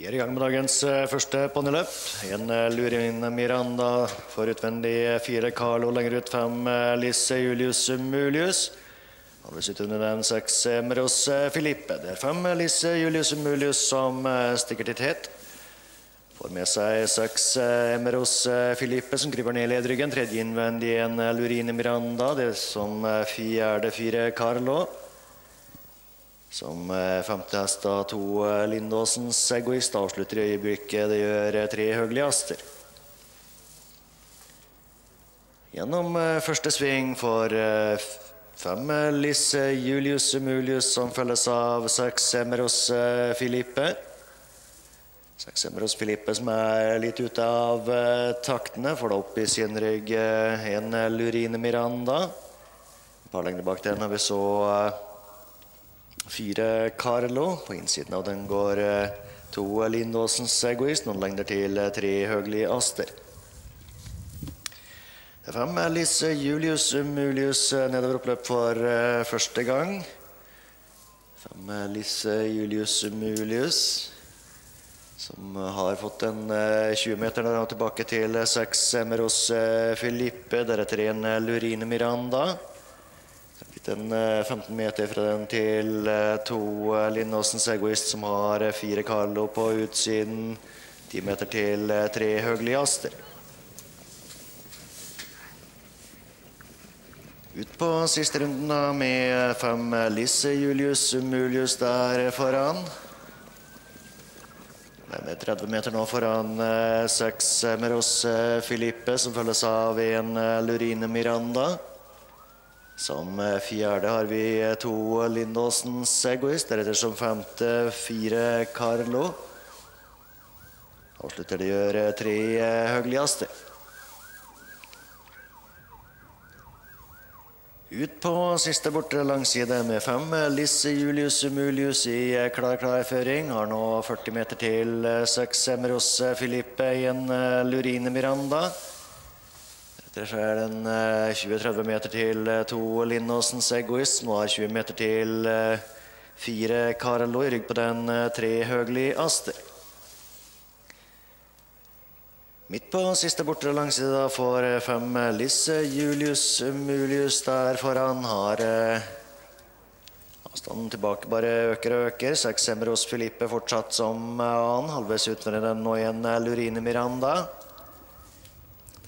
Vi er i gang med dagens eh, første ponniløp. En eh, Lurin Miranda for utvendig eh, fire Carlo lenger ut fem Lise Lisse Julius Mulius. vi sitter under den seks eh, Meros eh, Filippe. Det er fem Lise Julius Mulius som eh, stikker til tet. Får med seg seks eh, Emeros eh, Filippe som kryper ned i ledryggen. Tredje innvendig en eh, Lurine Miranda. Det er som eh, fjerde fire Carlo. Som eh, femte hest av to eh, Lindåsens egoist avslutter i øyeblikket. Det gjør eh, tre Høgli haster. Gjennom første sving eh, fem Lisse Julius Mulius som følges av seks Emeros Filippe. Seks Emeros Filippe som er litt ute av taktene. Får da opp i sin rygg en Lurine Miranda. Et par lengder bak den har vi så fire Carlo. På innsiden av den går eh, to Lindåsens Egoist. Noen lengder til eh, tre Høgli Aster. Det er fem Alice Julius Mulius eh, nedover oppløp for første gang. Fem Alice Julius Mulius som har fått en eh, 20 meter nå tilbake til seks Emeros Filippe, deretter en Lurine Miranda. Litt en eh, 15 meter fra den til eh, to eh, Lindåsens Egoist, som har eh, fire Carlo på utsiden. 10 meter til tre Høgli Aster. Ut på siste runden da med fem Lisse Julius Mulius der foran. Den er 30 meter nå foran seks Meros Filippe, som følges av en Lurine Miranda. Som eh, fjerde har vi eh, to Lindåsens Egoist, deretter som femte fire Carlo. Avslutter det gjør eh, tre eh, Ut på siste bortre langside med fem. Lisse Julius Mulius i eh, klar, klar føring. Har nå 40 meter til seks Emeros Filippe i en eh, Lurine Miranda. Det en eh, 20-30 meter til eh, to Lindåsens Egoist. Nå har 20 meter til eh, fire i rygg på den eh, tre Høgli Aster. Midt på siste bortre langside får eh, fem eh, Lisse Julius Mulius der foran. Har eh, avstanden tilbake bare øker og øker. Seks Emros Filippe fortsatt som eh, annen. Halvveis utenfor den nå igjen eh, Lurine Miranda.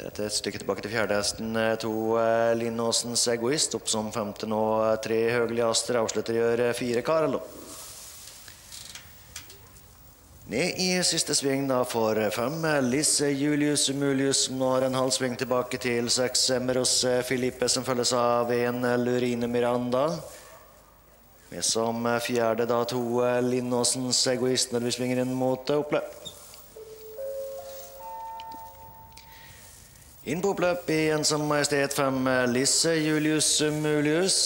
Deretter et stykke tilbake til fjerdehesten. eh, To Linnåsens Lindåsens Egoist. Opp som femte nå eh, tre Høgli Aster. Avslutter gjør gjøre fire Carlo. Ned i siste sving da for fem. Lisse Julius Mulius som nå har en halv sving tilbake til seks. Emeros Filippe som følges av en Lurine Miranda. Med som fjerde da to Lindåsens Egoist når vi svinger inn mot oppløp. Inn på oppløp i Ensom majestet 5 Lisse Julius Mulius.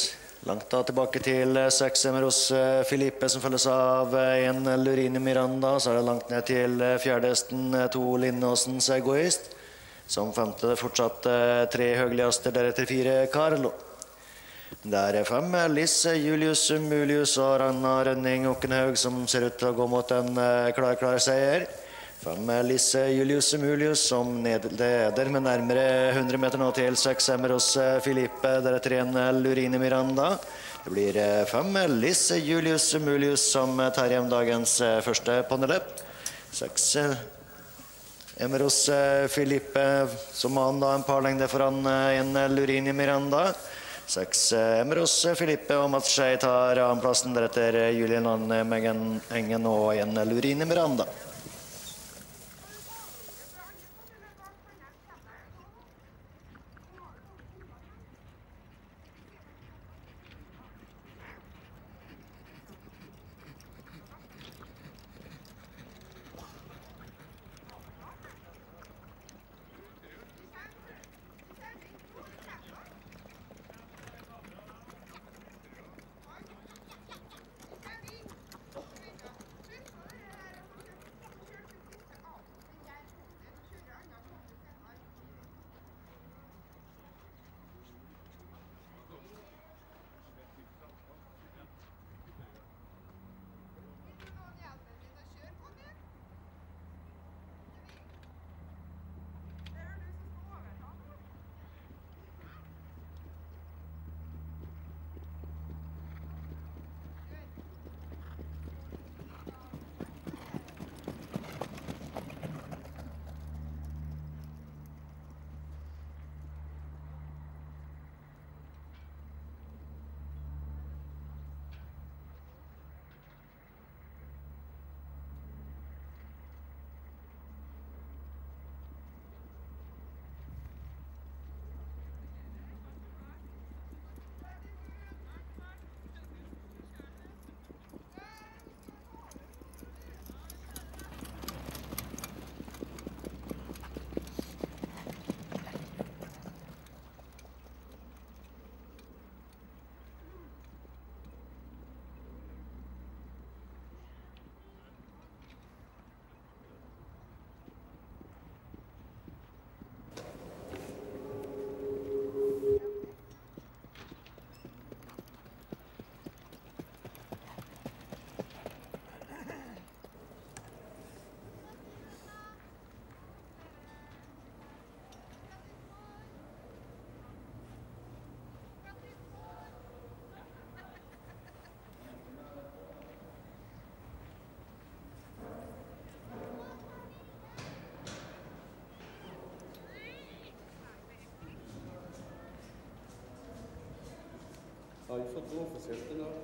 Langt da tilbake til eh, seks hos Filipe Filippe som følges av eh, en Lurine Miranda. Så er det langt ned til eh, fjerdehesten eh, to Lindåsens Egoist. Som femte fortsatt eh, tre Høgliaster, deretter fire Carlo. Der er fem eh, Lisse Julius Mulius og Ragna Rønning Okkenhaug som ser ut til å gå mot en eh, klar, klar seier. Fem eh, Lisse Julius Emulius som leder med nærmere 100 meter nå til seks Emeros hos Filippe, deretter en eh, Lurine Miranda. Det blir eh, fem eh, Lisse Julius Emulius som eh, tar hjem dagens eh, første ponniløp. Seks eh, Emeros eh, Filippe som han da en par lengder foran igjen en eh, Lurine Miranda. Seks Emros eh, Filippe og Mats Skei tar annenplassen, deretter eh, Julian Land Engen og en eh, Lurine Miranda. Har ikke fått noe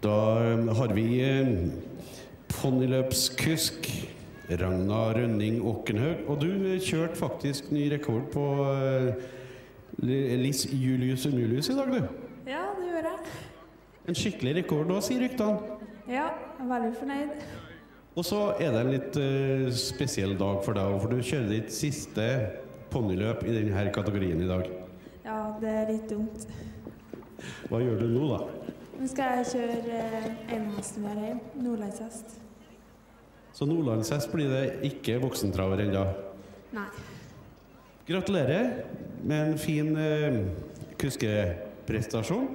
Da har vi eh, ponniløpskusk Ragna Rønning Åkenhaug. Og du kjørte faktisk ny rekord på eh, Liss Julius Umulius i dag, du. Ja, det gjorde jeg. En skikkelig rekord da, sier ryktene. Ja, jeg er veldig fornøyd. Og så er det en litt uh, spesiell dag for deg, for du kjører ditt siste ponniløp i denne kategorien i dag. Ja, det er litt dumt. Hva gjør du nå, da? Nå skal jeg kjøre eh, enhesten vi har hjem. Nordlandshest. Så nordlandshest blir det ikke voksentraver ennå. Nei. Gratulerer med en fin eh, kuskeprestasjon.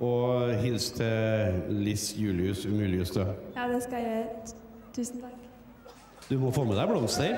Og hils til Liss Julius Umulius, da. Ja, det skal jeg gjøre. Tusen takk. Du må få med deg blomster.